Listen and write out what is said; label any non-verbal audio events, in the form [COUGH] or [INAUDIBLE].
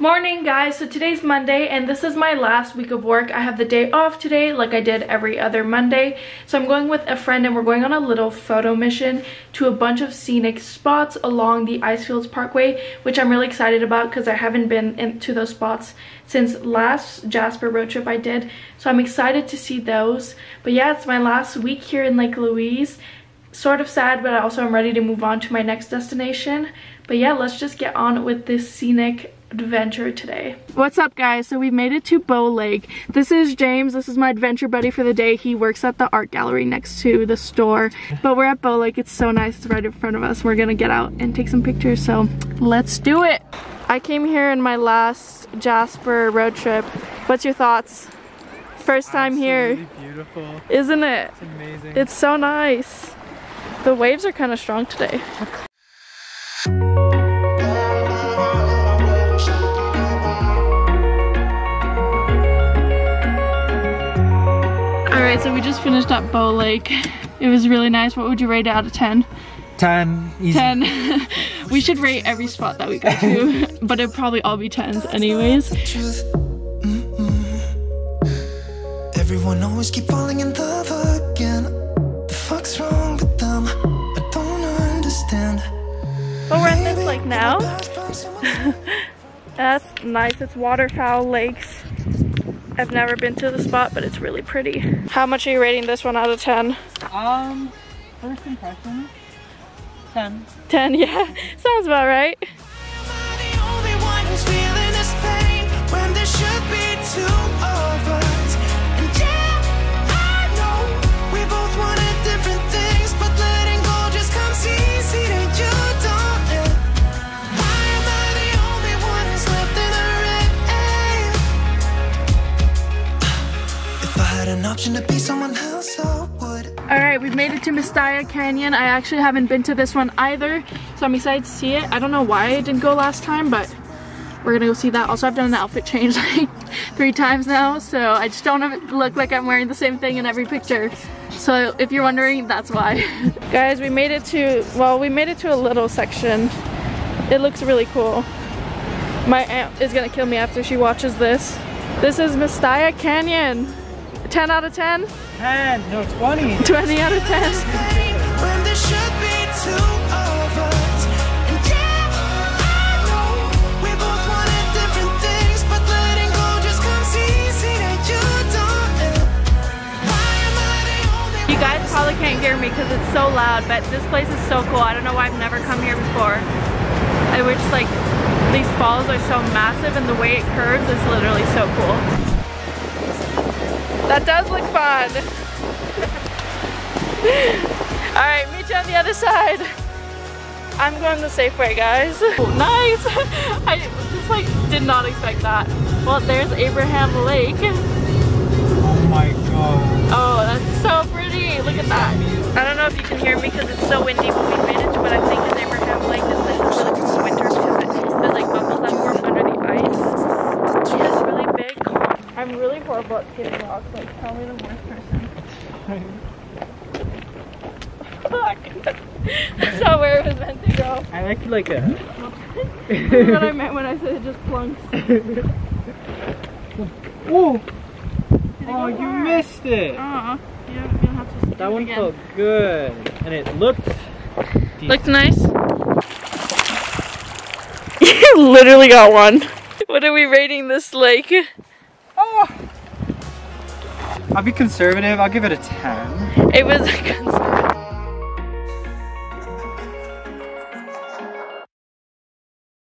Morning guys, so today's Monday and this is my last week of work. I have the day off today like I did every other Monday. So I'm going with a friend and we're going on a little photo mission to a bunch of scenic spots along the Icefields Parkway, which I'm really excited about because I haven't been into those spots since last Jasper road trip I did. So I'm excited to see those. But yeah, it's my last week here in Lake Louise. Sort of sad, but I also I'm ready to move on to my next destination. But yeah, let's just get on with this scenic adventure today. What's up guys? So we've made it to Bow Lake. This is James. This is my adventure buddy for the day. He works at the art gallery next to the store. But we're at Bow Lake. It's so nice. It's right in front of us. We're gonna get out and take some pictures. So let's do it. I came here in my last Jasper road trip. What's your thoughts? First time Absolutely here. beautiful. Isn't it? It's amazing. It's so nice. The waves are kind of strong today. Alright, so we just finished up Bow Lake. It was really nice. What would you rate it out of 10? 10. Easy. 10. [LAUGHS] we should rate every spot that we go to, [LAUGHS] but it'd probably all be 10s anyways. truth. Mm-mm. Everyone always keep falling in love again. The fuck's wrong with them? I don't understand. But we're at this lake now. [LAUGHS] That's nice. It's waterfowl lakes. I've never been to the spot, but it's really pretty. How much are you rating this one out of 10? Um, first impression, 10. 10, [LAUGHS] yeah. Sounds about right. To be someone else, I would. All right, we've made it to Mistaya Canyon. I actually haven't been to this one either, so I'm excited to see it. I don't know why I didn't go last time, but we're gonna go see that. Also, I've done an outfit change [LAUGHS] like three times now, so I just don't look like I'm wearing the same thing in every picture. So if you're wondering, that's why. [LAUGHS] Guys, we made it to, well, we made it to a little section. It looks really cool. My aunt is gonna kill me after she watches this. This is Mistaya Canyon. 10 out of 10? 10, no 20. [LAUGHS] 20 out of 10. pain when there should be two of us. And yeah, I know we both wanted different things, but letting go just comes easy to you, don't it? Why am I the only You guys probably can't hear me because it's so loud, but this place is so cool. I don't know why I've never come here before. I wish like these falls are so massive and the way it curves is literally so cool. That does look fun. [LAUGHS] Alright, meet you on the other side. I'm going the safe way, guys. Oh, [LAUGHS] nice! [LAUGHS] I just like did not expect that. Well, there's Abraham Lake. Oh my god. Oh, that's so pretty. Look at that. I don't know if you can hear me because it's so windy, but we made it I'm really horrible at skating rocks. Like, tell me the worst person. Fuck. [LAUGHS] That's not where it was meant to go. I like like uh, a. That's what I meant when I said it just plunks. [LAUGHS] oh, oh, you hard? missed it. Uh-uh. You don't, you don't have to That it one again. felt good, and it looked. Looked nice. [LAUGHS] You literally got one. What are we rating this lake? Oh. I'll be conservative. I'll give it a 10. It was.